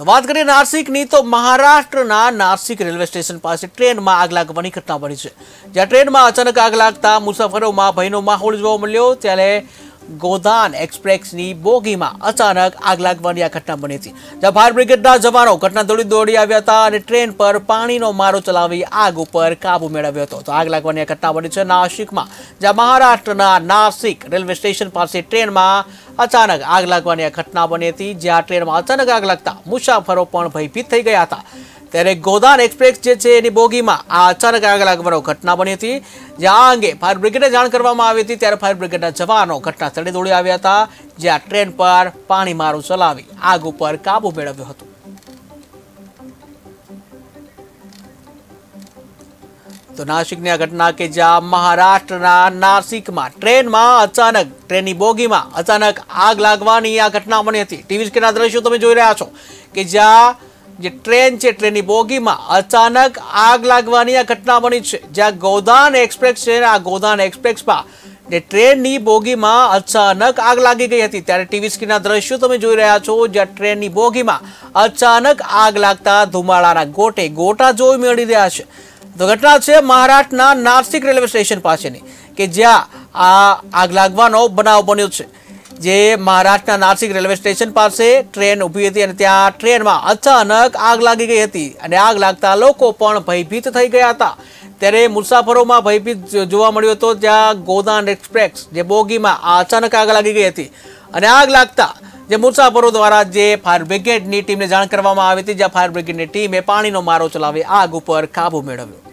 તો વાત કરીએ નાસિકની, તો મહારાષ્ટ્રના નાસિક રેલવે સ્ટેશન પાસે ટ્રેનમાં આગ લાગવાની ઘટના બની છે. જ્યાં ટ્રેનમાં અચાનક આગ લાગતા મુસાફરોમાં ભયનો માહોલ જોવા મળ્યો. ત્યારે ગોદાન એક્સપ્રેસની બોગીમાં અચાનક આગ લાગવાની આ ઘટના બની હતી. જ્યાં ફાયર બ્રિગેડના જવાનો ઘટના દોડી દોડી આવ્યા હતા અને ટ્રેન પર પાણીનો મારો ચલાવી આગ ઉપર કાબુ મેળવ્યો હતો. તો આગ લાગવાની આ ઘટના બની છે નાસિકમાં, જ્યાં મહારાષ્ટ્રના નાસિક રેલવે સ્ટેશન પાસે ટ્રેનમાં અચાનક આગ લાગવાની આ ઘટના બની હતી, જ્યાં ટ્રેનમાં અચાનક આગ લાગતા મુસાફરો પણ ભયભીત થઈ ગયા હતા. ત્યારે ગોદાન એક્સપ્રેસ જે છે એની બોગીમાં આ અચાનક આગ લાગવાનો ઘટના બની હતી, જ્યાં આ અંગે ફાયર બ્રિગેડને જાણ કરવામાં આવી હતી. ત્યારે ફાયર બ્રિગેડના જવાનો ઘટના સ્થળે દોડી આવ્યા હતા, જ્યાં ટ્રેન પર પાણી મારું ચલાવી આગ ઉપર કાબુ મેળવ્યો હતો. તો નાસિકની આ ઘટના કે જ્યાં મહારાષ્ટ્રના નાસિકમાં ટ્રેનમાં અચાનક, ટ્રેનની બોગીમાં અચાનક આગ લાગવાની આ ઘટના બની હતી. ટીવી સ્ક્રીનના દ્રશ્યો તમે જોઈ રહ્યા છો કે જ્યાં જે ટ્રેન છે, ટ્રેનની બોગીમાં અચાનક આગ લાગવાની આ ઘટના બની છે. જ્યાં ગોદાન એક્સપ્રેસ છે આ ગોદાન એક્સપ્રેસમાં જે ટ્રેનની બોગીમાં અચાનક આગ લાગી ગઈ હતી. ત્યારે ટીવી સ્ક્રીનના દ્રશ્યો તમે જોઈ રહ્યા છો જ્યાં ટ્રેનની બોગીમાં અચાનક આગ લાગતા ધુમાડાના ગોટે ગોટા જોઈ મેળવી રહ્યા છે. તો ઘટના છે મહારાષ્ટ્રના નાસિક રેલવે સ્ટેશન પાસેની, કે જ્યાં આ આગ લાગવાનો બનાવ બન્યો છે. જે મહારાષ્ટ્રના નાસિક રેલવે સ્ટેશન પાસે ટ્રેન ઊભી હતી અને ત્યાં ટ્રેનમાં અચાનક આગ લાગી ગઈ હતી અને આગ લાગતા લોકો પણ ભયભીત થઈ ગયા હતા. ત્યારે મુસાફરોમાં ભયભીત જોવા મળ્યો હતો જ્યાં ગોદાન એક્સપ્રેસ, જે બોગીમાં અચાનક આગ લાગી ગઈ હતી. અને આગ લાગતા જે મુસાફરો દ્વારા જે ફાયર બ્રિગેડની ટીમને જાણ કરવામાં આવી હતી, જ્યાં ફાયર બ્રિગેડની ટીમે પાણીનો મારો ચલાવી આગ ઉપર કાબુ મેળવ્યો.